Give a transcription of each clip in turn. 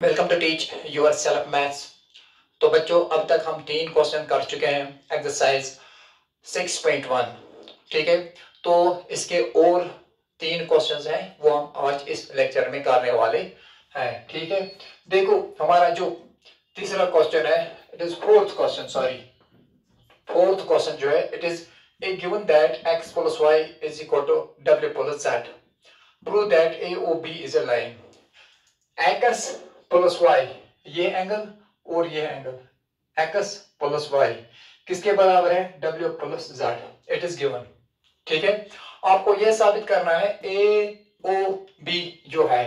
Welcome to teach yourself maths तो बच्चों, अब तक हम तीन क्वेश्चन कर चुके हैं एक्सरसाइज 6.1 ठीक है? तो इसके और तीन क्वेश्चंस हैं, वो हम आज इस लेक्चर में करने वाले हैं, ठीक है? देखो, हमारा जो तीसरा क्वेश्चन है it is fourth question sorry fourth question जो है it is a given that x plus y is equal to W plus z prove that A O B is a line x plus y ये angle और ये angle x plus Y किसके बराबर है? W plus z it is given ठीक है? आपको यह साबित करना है ए ओ बी जो है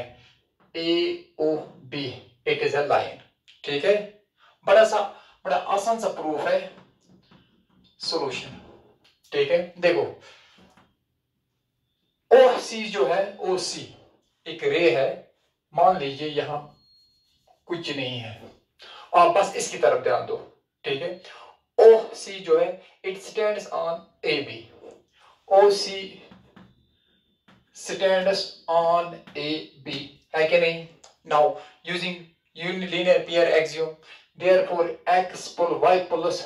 A O B it is a line ठीक है? बड़ा सा, बड़ा आसान सा प्रूफ है सॉल्यूशन ठीक है? देखो ओ सी जो है ओ सी एक रे है, मान लीजिए यहाँ कुछ नहीं है। और बस इसकी तरफ़ ध्यान दो, ठीक है? ओ सी जो है it stand on A B O C stand on A B है कि नहीं? Now using unilinear pair axiom therefore, x pull y plus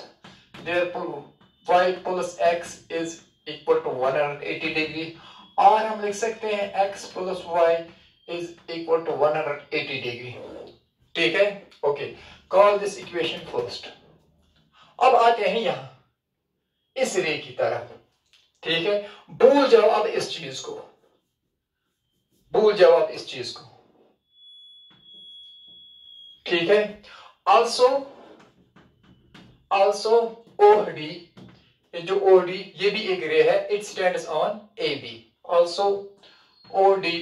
therefore, y plus x is equal to 180 degree और हम लिख सकते हैं x plus y is equal to 180 degree ठीक है? Okay call this equation first अब आते हैं यहाँ. इस रे की तरफ़ ठीक है? भूल जाओ अब इस चीज़ को. भूल जाओ अब इस चीज़ को. ठीक है? ऑल्सो ऑल्सो ओडी ये जो ओडी ये भी एक रे है. It stand on A B also OD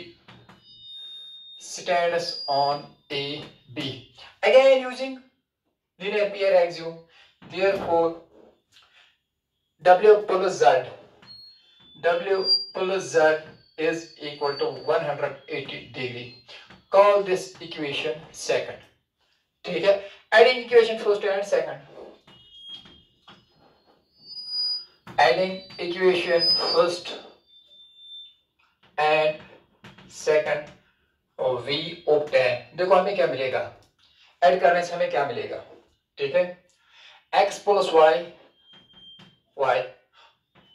stand on A B. Again using linear pair axiom, therefore W plus Z, W plus Z is equal to 180 degree. Call this equation second. ठीक है adding equation first and second. Adding equation first and second और we obtain देखो हमें क्या मिलेगा? Add करने से हमें क्या मिलेगा? ठीक है? X plus y y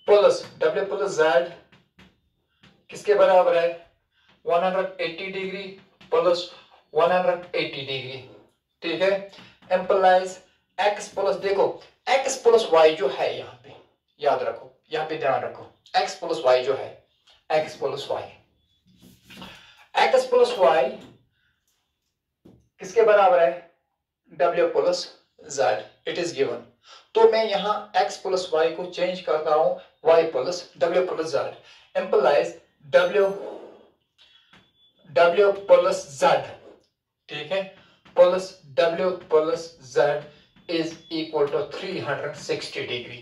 plus W plus Z किसके बराबर है? 180 डिग्री प्लस 180 डिग्री ठीक है? एम्पलाइज एक्स प्लस देखो एक्स प्लस वाई जो है यहाँ पे, याद रखो, यहाँ पे ध्यान रखो एक्स प्लस वाई जो है X plus Y X plus Y किसके बराबर है? W plus Z it is given तो मैं यहाँ एक्स प्लस वाई को चेंज करता हूँ. Y plus W plus Z implies W W plus Z ठीक है? Plus W plus Z is equal to 360 degree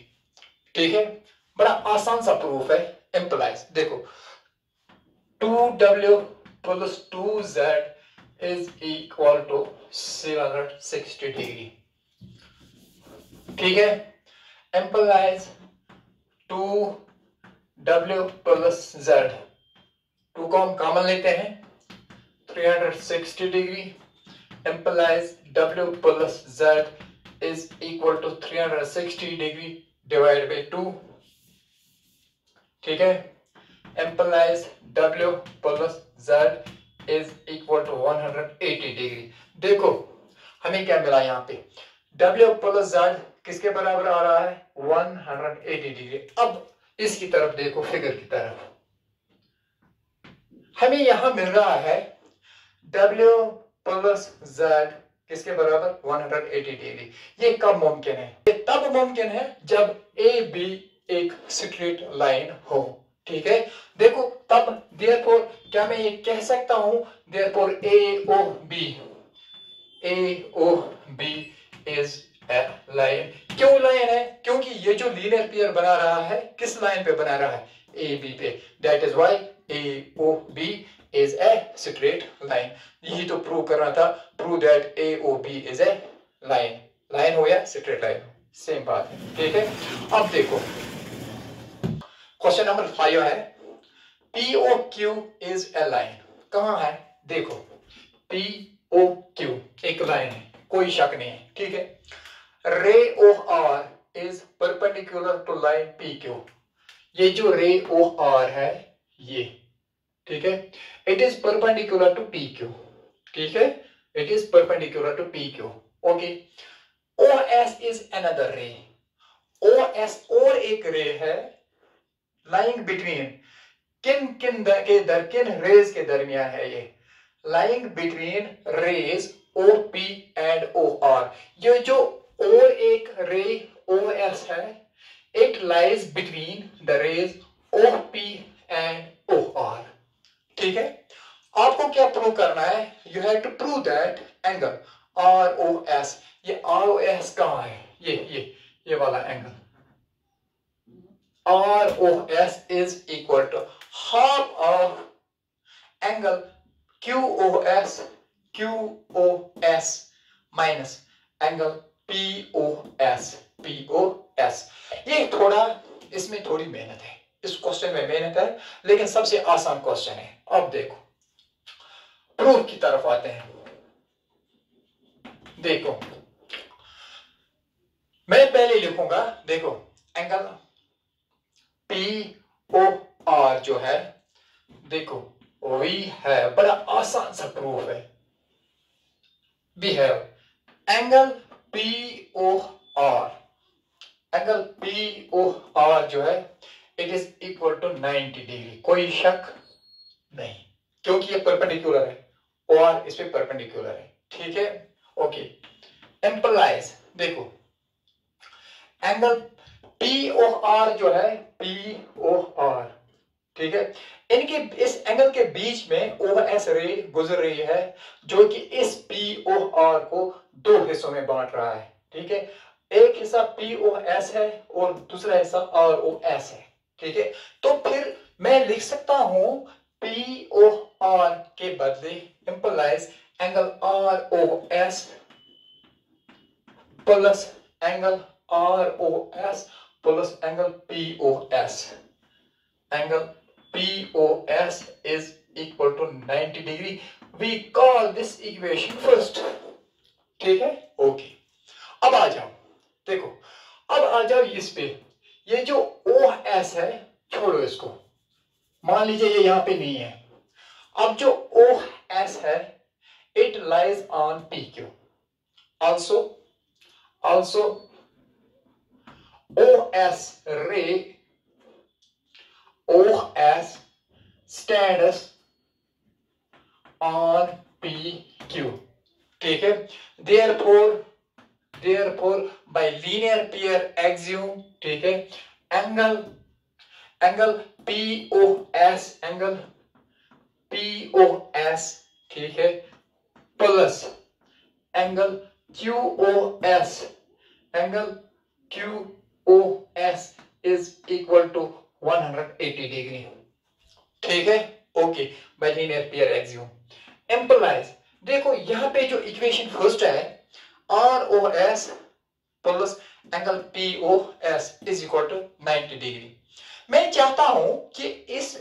ठीक है? बड़ा आसान सा प्रूफ है. एम्पलाइज देखो two W plus 2z is equal to 760 degree ठीक है एम्पलाइज 2w plus z 2 को हम कॉमन लेते हैं 360 degree implies w plus z is equal to 360 degree divide by 2 ठीक है implies w plus z is equal to 180 degree देखो, हमें क्या मिला यहाँ पे? W प्लस z किसके बराबर आ रहा है? 180 डिग्री अब इसकी तरफ़ देखो फिगर की तरफ़। हमें यहाँ मिल रहा है w प्लस z किसके बराबर? 180 डिग्री ये कब मुमकिन है? ये तब मुमकिन है जब ए बी एक स्ट्रेट लाइन हो। ठीक है? देखो, तब देयरफॉर क्या मैं ये कह सकता हूँ? Therefore A O B A O B is a line क्यों लाइन है? क्योंकि ये जो लीनियर पेयर बना रहा है, किस लाइन पे बना रहा है? ए बी पे. That is why A O B is a straight line यही तो प्रूव करना था. Prove that A O B is a line line हो या स्ट्रेट लाइन सेम बात है. ठीक है? अब देखो. क्वेश्चन नंबर फाइव है P O Q is a line कहा है? देखो पी ओ क्यू एक लाइन है, कोई शक नहीं है, ठीक है? Ray O R is perpendicular to line P Q ये जो रे ओ आर है, ये, ठीक है? It is perpendicular to P Q ठीक है? It is perpendicular to P Q okay O S is another ray O S और एक रे है लाइंग बिटवीन किन किन दर, के दर किन रेज के दरमियान है ये? Lying between rays O P and O R ये जो और एक रे ओ एस है it lies between the rays O P and O R ठीक है? आपको क्या प्रूव करना है? You have to prove that angle R O S ये आर ओ एस कहा है? ये ये ये वाला angle R O S is equal to half a angle Q O S Q half of angle QOS QOS minus angle POS POS ये थोड़ा इसमें थोड़ी मेहनत है। इस क्वेश्चन में मेहनत है, लेकिन सबसे आसान क्वेश्चन है। अब देखो। प्रूफ की तरफ़ आते हैं। देखो। मैं पहले लिखूँगा। देखो। एंगल पी, ओ, आर जो है, देखो वी है, बड़ा आसान सा प्रूफ है। We have angle P O R angle P O R जो है it is equal to 90 degree कोई शक नहीं, क्योंकि ये परपेंडिकुलर है, और इस पे परपेंडिकुलर है। ठीक है? ओके एम्पलाइज देखो एंगल पी ओ आर जो है पी ओ आर ठीक है? इनके, इस एंगल के बीच में ओ एस रे गुजर रही है, जो कि इस पी ओ आर को दो हिस्सों में बांट रहा है, ठीक है? एक हिस्सा पी ओ एस है और दूसरा हिस्सा आर ओ एस है, ठीक है? तो फिर मैं लिख सकता हूँ पी ओ आर के बदले implies angle R O S plus angle R O S P O S angle POS is equal to 90 degree. We call this equation first. ठीक है? ओके अब आ जाओ. देखो, अब आ जाओ इस पे. ये जो एस है, छोड़ो इसको. मान लीजिए ये यहाँ पे नहीं है. अब जो एस है it lies on P Q also S ray OS status on PQ ठीक है therefore therefore by linear pair axiom ठीक है angle angle POS angle POS ठीक है प्लस एंगल QOS एंगल QOS is equal to 180 degree ठीक है? Okay by linear axiom implies देखो, यहाँ पे जो इक्वेशन फ़र्स्ट है R O S plus angle P O S is equal to 90 degree मैं चाहता हूँ कि इस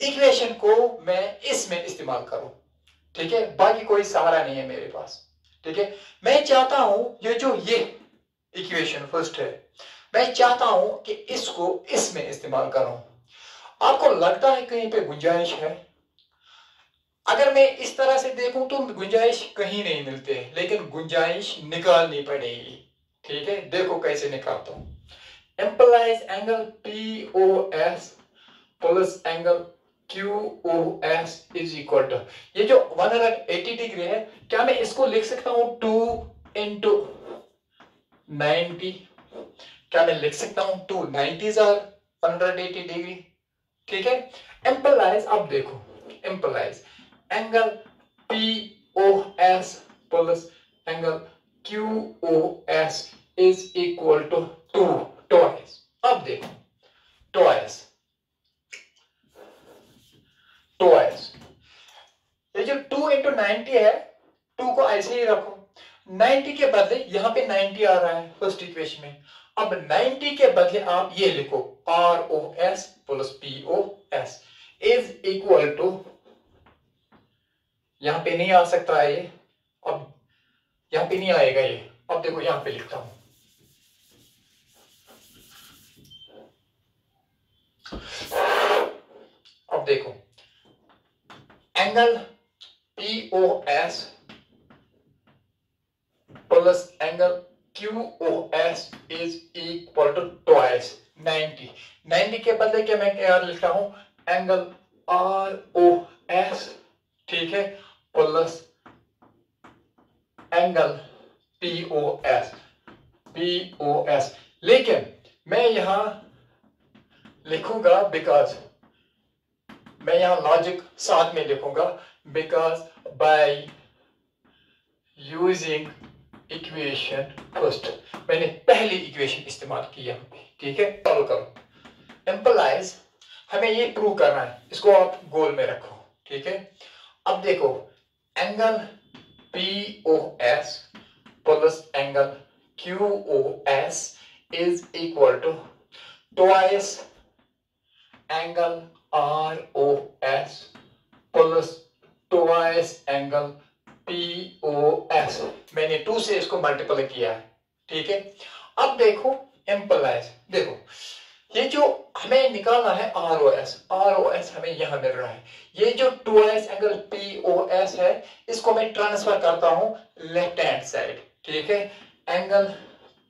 इक्वेशन को मैं इसमें इस्तेमाल करूँ। ठीक है? बाकी कोई सहारा नहीं है मेरे पास। ठीक है? मैं चाहता हूँ ये जो ये इक्वेशन फ़र्स्ट है मैं चाहता हूँ कि इसको इसमें इस्तेमाल करूँ। आपको लगता है कहीं पे गुंजाइश है? अगर मैं इस तरह से देखूँ तो गुंजाइश कहीं नहीं मिलते, लेकिन गुंजाइश निकालनी पड़ेगी। ठीक है? देखो कैसे निकालता हूँ। Implies angle P O S plus angle Q O S is equal to ये जो 180 डिग्री है, क्या मैं इसको लिख सकता हूँ? टू इंटू नाइनटी क्या मैं लिख सकता हूँ? Two nineties or hundred eighty degree ठीक है? एम्पलाइज अब देखो implies angle P O S plus angle Q O S is equal to two twice अब देखो टॉइस टॉइस ये जो टू इंटू नाइनटी है टू को ऐसे ही रखो। 90 के बदले यहाँ पे 90 आ रहा है फ़र्स्ट इक्वेशन में। अब 90 के बदले आप ये लिखो R O S plus P O S is equal to यहाँ पे नहीं आ सकता है ये, अब यहाँ पे नहीं आएगा ये, अब देखो यहाँ पे लिखता हूँ। अब देखो angle P O S plus angle S is equal to twice 90 90 के बदले क्या मैं क्या लिखता हूँ? एंगल एस ठीक है? प्लस एंगल ओ एस लेकिन मैं यहाँ लिखूँगा बिकॉज़ मैं यहाँ लॉजिक साथ में लिखूँगा because by using equation first मैंने पहली इक्वेशन इस्तेमाल की पे, ठीक है? सॉल्व करो। एम्पलाइज हमें ये प्रूव करना है, इसको आप गोल में रखो, ठीक है? अब देखो angle P O S plus angle Q O S is equal to twice angle R O S plus twice angle P O S मैंने टू से इसको मल्टीपल किया। है ठीक है? अब देखो एम्पलाइज देखो, ये जो हमें निकालना है R O S R O S हमें यहाँ मिल रहा है। ये जो two S angle P O S है, इसको मैं ट्रांसफ़र करता हूँ लेफ़्ट हैंड साइड ठीक है? Angle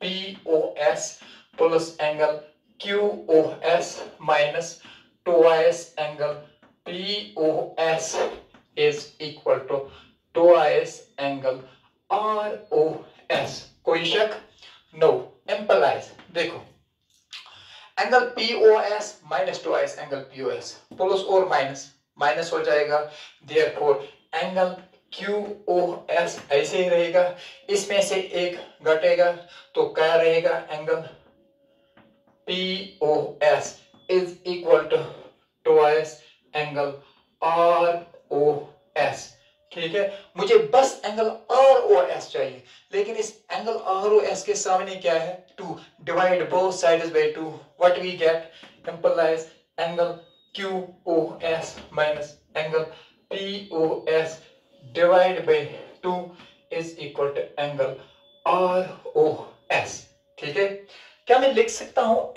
P O S plus angle Q O S minus two S angle P O S is equal to two S angle R O S कोई शक? No implies देखो. Angle P O S minus two S angle P O S plus और minus minus हो जाएगा. Therefore angle Q O S ऐसे ही रहेगा. इसमें से एक घटेगा तो क्या रहेगा? Angle P O S is equal to two S angle R O S ठीक है? मुझे बस एंगल आर ओ एस चाहिए। लेकिन इस एंगल आर ओ एस के सामने क्या है? Two divide both sides by two what we get implies angle Q O S minus angle P O S divide by two is equal to angle R O S ठीक है? क्या मैं लिख सकता हूँ?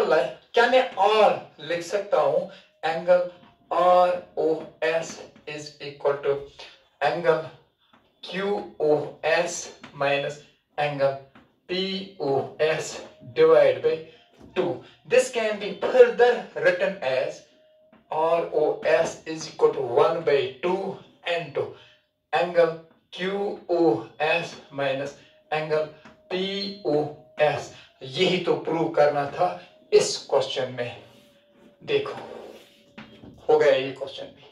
Implies implies क्या मैं are लिख सकता हूँ? Angle R O S is equal to angle Q O S minus angle P O S divide by two this can be further written as R O S is equal to one by two and two angle Q O S minus angle P O S यही तो prove करना था इस question में देखो। हो गया ये क्वेश्चन भी।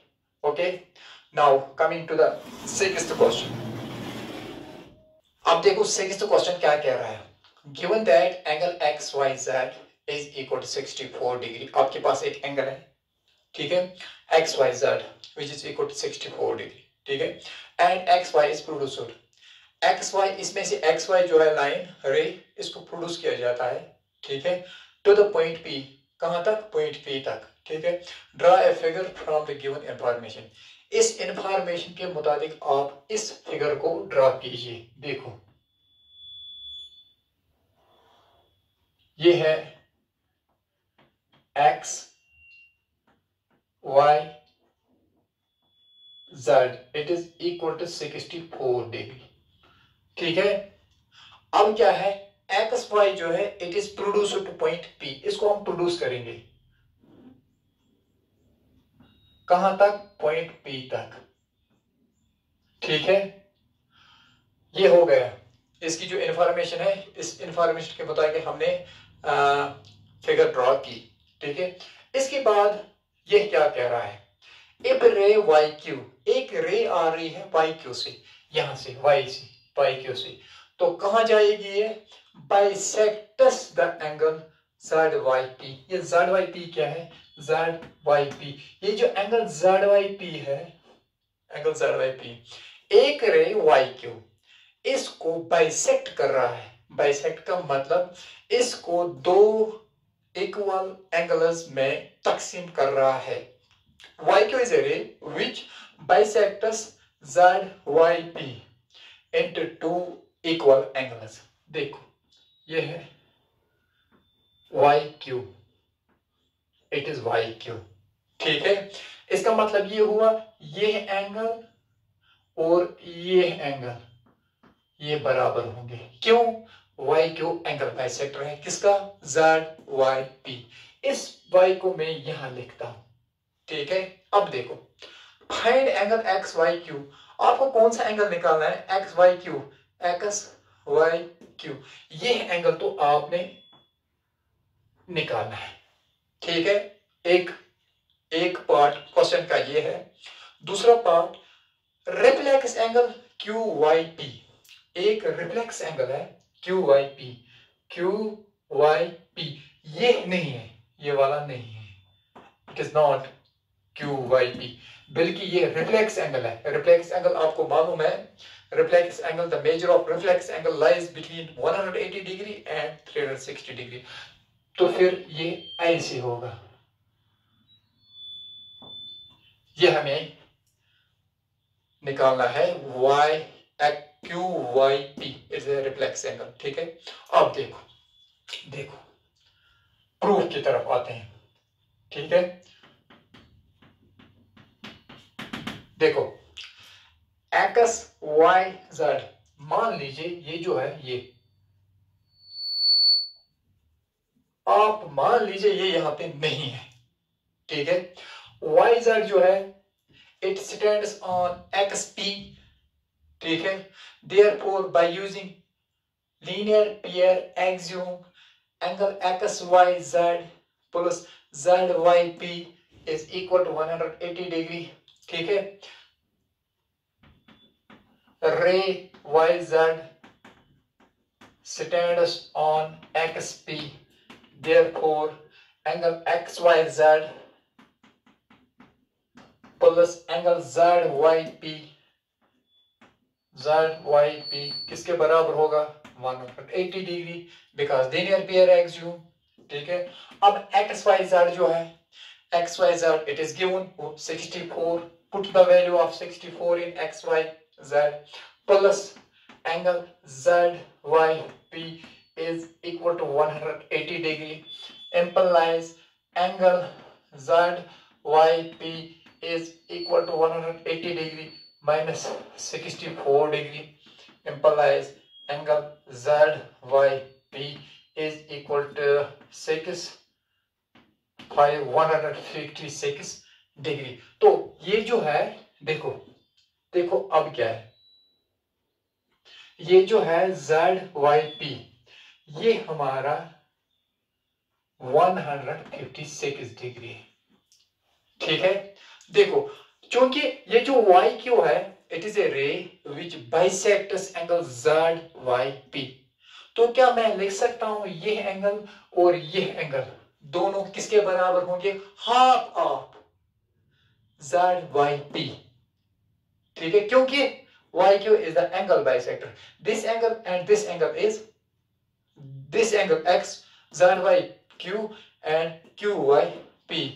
Okay now coming to the sixth question अब देखो सिक्स्थ क्वेश्चन क्या कह रहा है? Given that angle X Y Z is equal to 64 degree आपके पास एक एंगल है, ठीक है? X Y Z which is equal to 64 degree ठीक है? And X Y is producer X Y इसमें से एक्स वाई जो है लाइन रे इसको प्रोड्यूस किया जाता है, ठीक है? टू द पॉइंट पी कहाँ तक? पॉइंट पी तक, ठीक है? Draw a figure from the given information इस इंफॉर्मेशन के मुताबिक आप इस फिगर को ड्रा कीजिए, देखो। ये है X Y Z it is equal to sixty four degree ठीक है? अब क्या है? एक्स वाई जो है it is produce point P इसको हम प्रोड्यूस करेंगे। कहाँ तक? पॉइंट पी तक। ठीक है? ये हो गया। इसकी जो इंफॉर्मेशन है, इस इंफॉर्मेशन के मुताबिक हमने फिगर ड्रॉ की। ठीक है? इसके बाद ये क्या कह रहा है? इफ़ रे वाई क्यू एक रे आ रही है वाई क्यू से। यहाँ से वाई से वाई क्यू से। तो कहा जाएगी ये? Bisects the angle Z Y P ये जेड वाई पी क्या है? जेड वाई पी ये जो एंगल जेड वाई पी है एंगल जेड वाई पी एक रे वाई क्यू इसको बाइसेक्ट कर रहा है। बाइसेक्ट का मतलब इसको दो इक्वल एंगल्स में तकसीम कर रहा है। Y Q is a ray which bisects Z Y P into two equal angles देखो, ये है Y Q it is Y Q ठीक है? इसका मतलब ये हुआ, ये एंगल और ये एंगल ये बराबर होंगे. क्यों? वाई क्यू एंगल बाइसेक्टर है. किसका? जेड वाई पी इस वाई को मैं यहाँ लिखता हूँ. ठीक है? अब देखो. Find angle X Y Q आपको कौन सा एंगल निकालना है? X Y Q X Y Q ये एंगल तो आपने निकालना है। ठीक है? एक एक पार्ट क्वेश्चन का ये है। दूसरा part reflex angle Q Y P एक रिफ्लेक्स एंगल है Q Y P Q Y P ये नहीं है, ये वाला नहीं है। It is not Q Y P बल्कि ये रिफ्लेक्स एंगल है। रिफ्लेक्स एंगल आपको मालूम है reflex angle the measure of reflex angle lies between 180 degree and 360 degree तो फिर ये ऐसे होगा। ये हमें निकालना है y Q Y P is a reflex angle ठीक है? अब देखो देखो प्रूफ की तरफ़ आते हैं, ठीक है? देखो एक्स, वाई, जेड। मान लीजिए ये जो है ये। आप मान लीजिए ये यहाँ पे नहीं है। ठीक है? वाई, जेड जो है it stand on X P ठीक है? Therefore by using linear pair axiom angle X Y Z plus Z Y P is equal to one hundred eighty degree ठीक है? Ray yz stands on xp therefore angle xyz plus angle zyp Z Y P किसके बराबर होगा? 180 degree because linear pair axiom ठीक है? अब X Y Z जो है X Y Z it is given 64 put the value of 64 in X Y Z plus angle Z Y P is equal to 180 degree implies angle ZYP is equal to 180 degree minus 64 degree implies angle ZYP is equal to 6 5 156 degree तो ये जो है देखो देखो, अब क्या है? ये जो है जेड वाई पी ये हमारा 156 डिग्री ठीक है? देखो क्योंकि ये जो वाई क्यू है it is a ray which bisects angle Z Y P तो क्या मैं लिख सकता हूँ ये एंगल और ये एंगल दोनों किसके बराबर होंगे? Half of Z Y P ठीक है? क्योंकि Y Q is the angle bisector this angle and this angle is angle X Z Y Q and Q Y P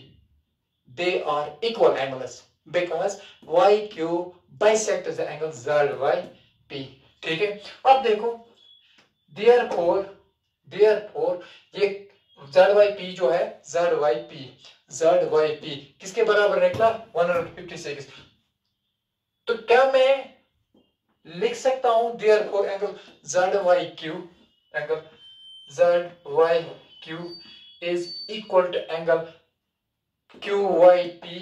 they are equal angles because YQ bisects the angle ZYP ठीक है? अब देखो, therefore therefore, ये ZYP जो है ZYP ZYP किसके बराबर निकला 156 तो क्या मैं लिख सकता हूँ therefore angle Z Y Q angle Z Y Q is equal to angle Q Y P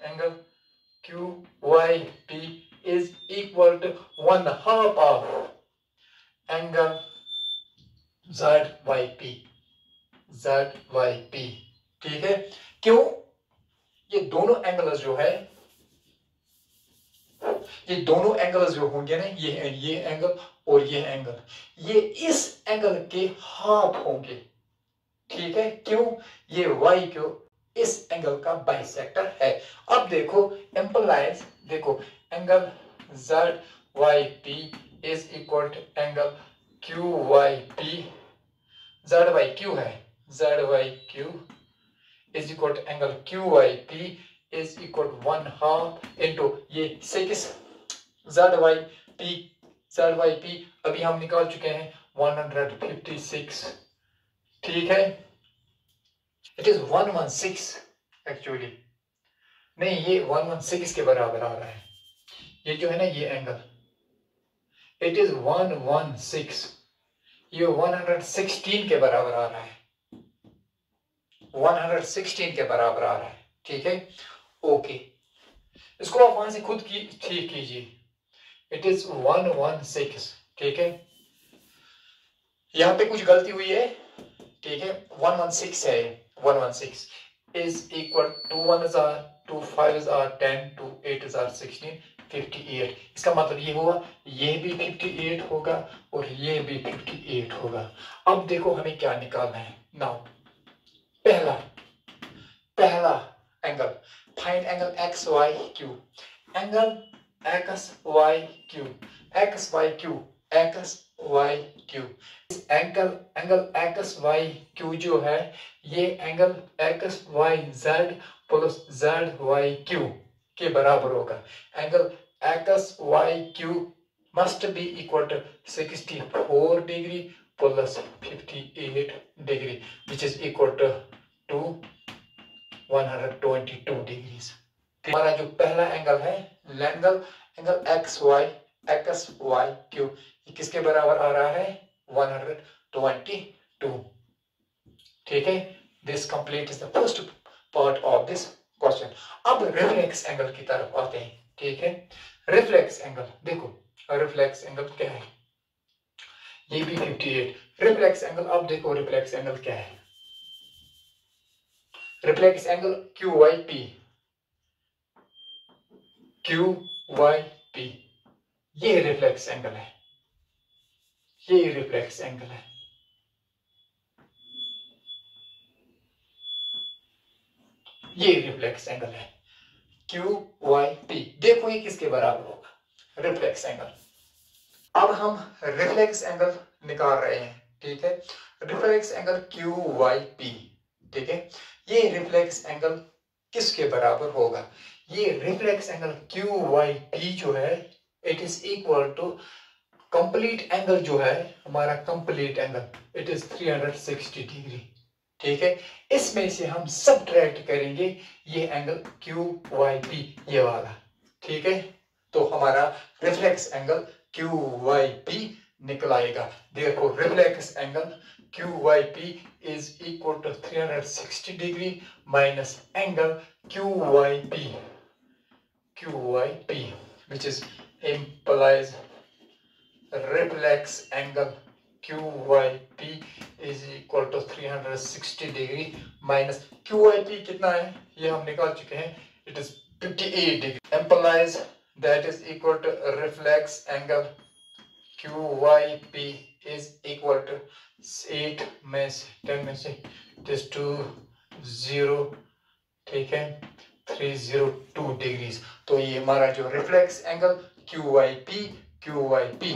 angle Q Y P is equal to one half of angle Z Y P Z Y P ठीक है? क्यों? ये दोनों angle जो है ये दोनों angles जो होंगे ना, ये ये एंगल और ये एंगल। ये इस एंगल के हाफ़ होंगे। ठीक है? क्यों? ये y क्यों? इस एंगल का बाइसेक्टर है। अब देखो एम्पलाइज देखो, angle Z Y P is equal to angle Q Y P. Z Y Q है? Z Y Q? Is equal to angle Q Y P is equal one half into ये six Z Y P Z Y P, अभी हम निकाल चुके हैं one hundred fifty six ठीक है? It is one one six actually नहीं, ये वन वन सिक्स के बराबर आ रहा है। ये जो है ना, ये angle it is one one six ये वन हंड्रेड सिक्सटीन के बराबर आ रहा है। वन हंड्रेड सिक्सटीन के बराबर आ रहा है। ठीक है? ओके इसको आप वहाँ से खुद की, ठीक कीजिए। It is one one six ठीक है? यहाँ पे कुछ गलती हुई है। ठीक है? वन वन सिक्स है। One one six is equal to one हज़ार टू फाइव हज़ार टेन टू एट हज़ार सिक्सटीन फिफ्टी एट इसका मतलब ये हुआ, ये भी फिफ्टी एट होगा और ये भी फिफ्टी एट होगा। अब देखो हमें क्या निकालना है। नाउ पहला पहला angle find angle X Y Q angle X Y Q X Y Q X Y Q इस angle angle X Y Q जो है, ये angle X Y Z plus Z Y Q के बराबर होगा। Angle X Y Q must be equal to 64 degree plus 58 degree which is equal to to 122 degrees हमारा जो पहला एंगल है angle angle X Y X Y Q किसके बराबर आ रहा है? 122 ठीक है? This complete is the first part of this question अब रिफ्लेक्स एंगल की तरफ़ आते हैं, ठीक है? रिफ्लेक्स एंगल देखो रिफ्लेक्स एंगल क्या है? ये भी 58 रिफ्लेक्स एंगल अब देखो रिफ्लेक्स एंगल क्या है? Reflex angle Q Y P Q Y P ये रिफ्लेक्स एंगल है। ये रिफ्लेक्स एंगल है। ये रिफ्लेक्स एंगल है। क्यू वाई पी देखो ये किसके बराबर होगा। रिफ्लेक्स एंगल अब हम रिफ्लेक्स एंगल निकाल रहे हैं, ठीक है? Reflex angle Q Y P ठीक है? ये रिफ्लेक्स एंगल किसके बराबर होगा? ये reflex angle Q Y P जो है it is equal to complete angle जो है, हमारा complete angle it is 360 degree ठीक है? इसमें से हम सब करेंगे ये एंगल क्यू वाई पी ये वाला। ठीक है? तो हमारा reflex angle Q Y P निकल आएगा देखो reflex angle P is equal to 360 degree minus angle Q Y P Q Y P which is implies reflex angle QYP is equal to 360 degree minus QYP कितना है ये हम निकाल चुके हैं it is 58 degree implies that is equal to reflex angle QYP is equal to 8 में से 10 में से is 2 0 ठीक है? 302 डिग्रीज तो ये हमारा जो reflex angle Q Y P Q Y P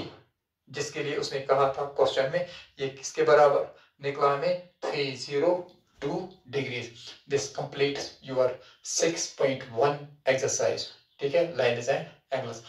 जिसके लिए उसने कहा था क्वेश्चन में, ये किसके बराबर? निकला हमें three zero two degrees this complete your six point one exercise ठीक है? Line design angles